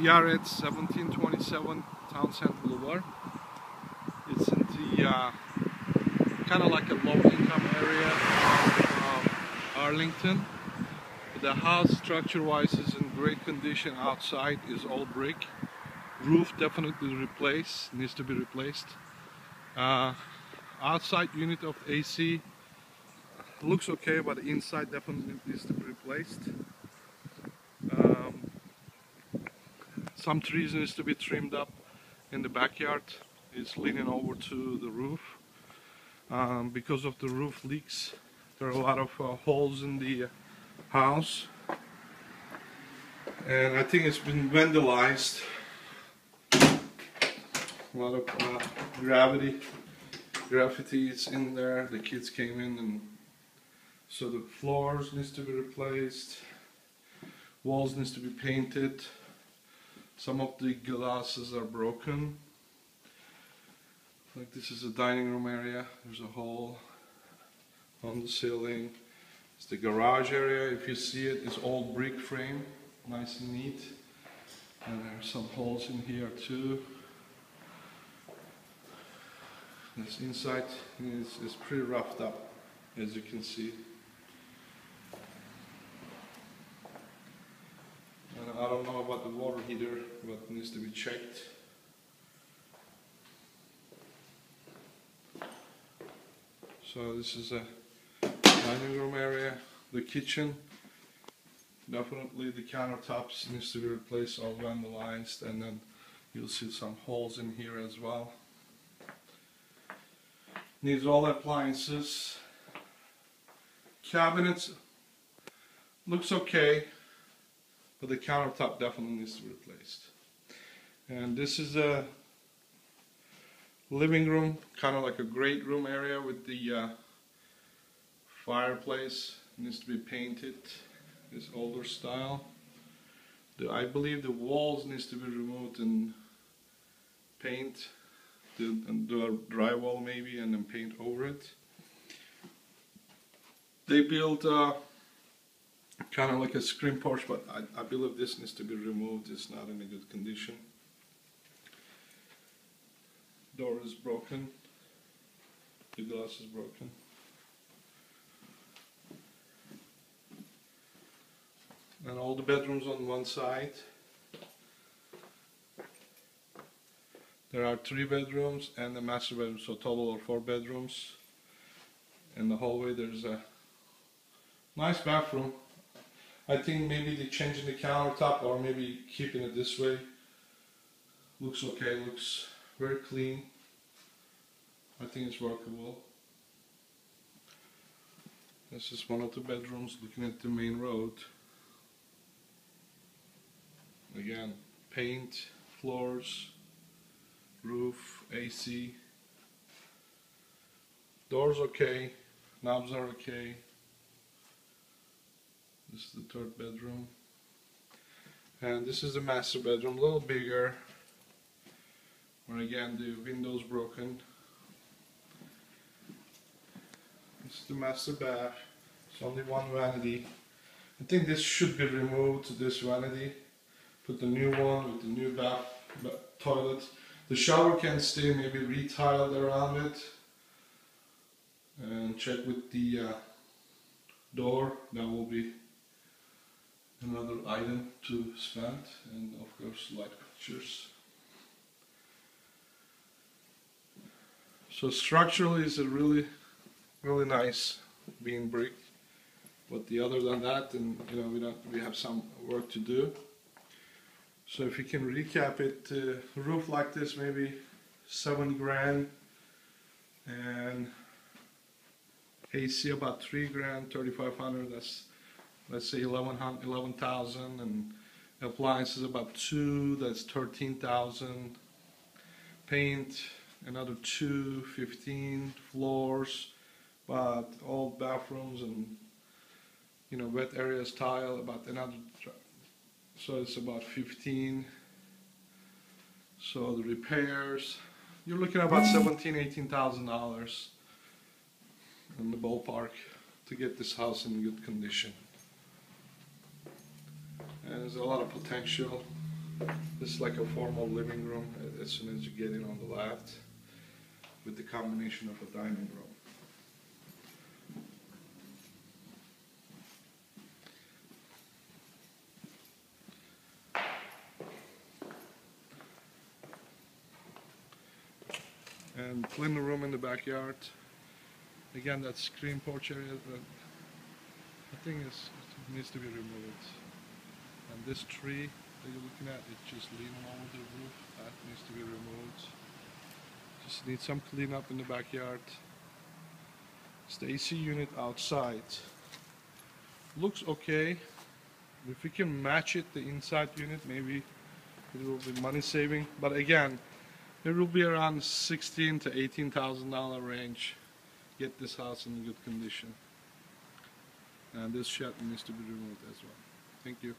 We are at 1727 Townsend Boulevard. It's in the uh, kind of like a low income area of Arlington. The house structure wise is in great condition outside is all brick. Roof definitely replaced, needs to be replaced. Uh, outside unit of AC looks okay but inside definitely needs to be replaced. Um, some trees needs to be trimmed up in the backyard. It's leaning over to the roof. Um, because of the roof leaks, there are a lot of uh, holes in the house. And I think it's been vandalized. A lot of uh, gravity, graffiti is in there. The kids came in and so the floors needs to be replaced. Walls needs to be painted. Some of the glasses are broken. Like this is a dining room area. There's a hole on the ceiling. It's the garage area. If you see it, it's all brick frame, nice and neat. And there are some holes in here too. This inside is, is pretty roughed up, as you can see. And I don't know about the water heater, but needs to be checked. So this is a dining room area, the kitchen. Definitely the countertops needs to be replaced or vandalized and then you'll see some holes in here as well. Needs all appliances. Cabinets looks okay, but the countertop definitely needs to be replaced. And this is a living room, kind of like a great room area with the uh, fireplace. It needs to be painted, this older style. The, I believe the walls needs to be removed and paint, do, and do a drywall maybe, and then paint over it. They built uh, kind of like a screen porch, but I, I believe this needs to be removed. It's not in a good condition. Door is broken. The glass is broken. And all the bedrooms on one side. There are three bedrooms and a master bedroom, so total of four bedrooms. In the hallway there's a nice bathroom. I think maybe they changing the countertop or maybe keeping it this way. Looks okay, looks very clean. I think it's workable. This is one of the bedrooms looking at the main road. Again, paint, floors, roof, AC. Doors okay, knobs are okay. This is the third bedroom. And this is the master bedroom, a little bigger. Where again the windows broken. This is the master bath. It's only one vanity. I think this should be removed, to this vanity. Put the new one with the new bath, toilet. The shower can stay maybe retiled around it. And check with the uh, door, that will be another item to spend and of course light fixtures. So structurally it's a really really nice being brick but the other than that and you know we don't we have some work to do so if you can recap it uh, roof like this maybe seven grand and AC about three grand 3500 that's let's say 11,000 11, and appliances about two, that's 13,000. Paint, another two, 15 floors, but all bathrooms and you know wet areas tile about another so it's about 15 so the repairs you're looking at about 17 18 thousand dollars in the ballpark to get this house in good condition and there's a lot of potential This is like a formal living room as soon as you get in on the left with the combination of a dining room. And clean the room in the backyard. Again, that screen porch area, that I think is, needs to be removed. And this tree that you're looking at, it's just leaning over the roof. That needs to be removed. Just need some cleanup in the backyard. It's the AC unit outside. Looks okay. If we can match it, the inside unit, maybe it will be money saving. But again, it will be around sixteen to eighteen thousand dollar range. Get this house in good condition. And this shed needs to be removed as well. Thank you.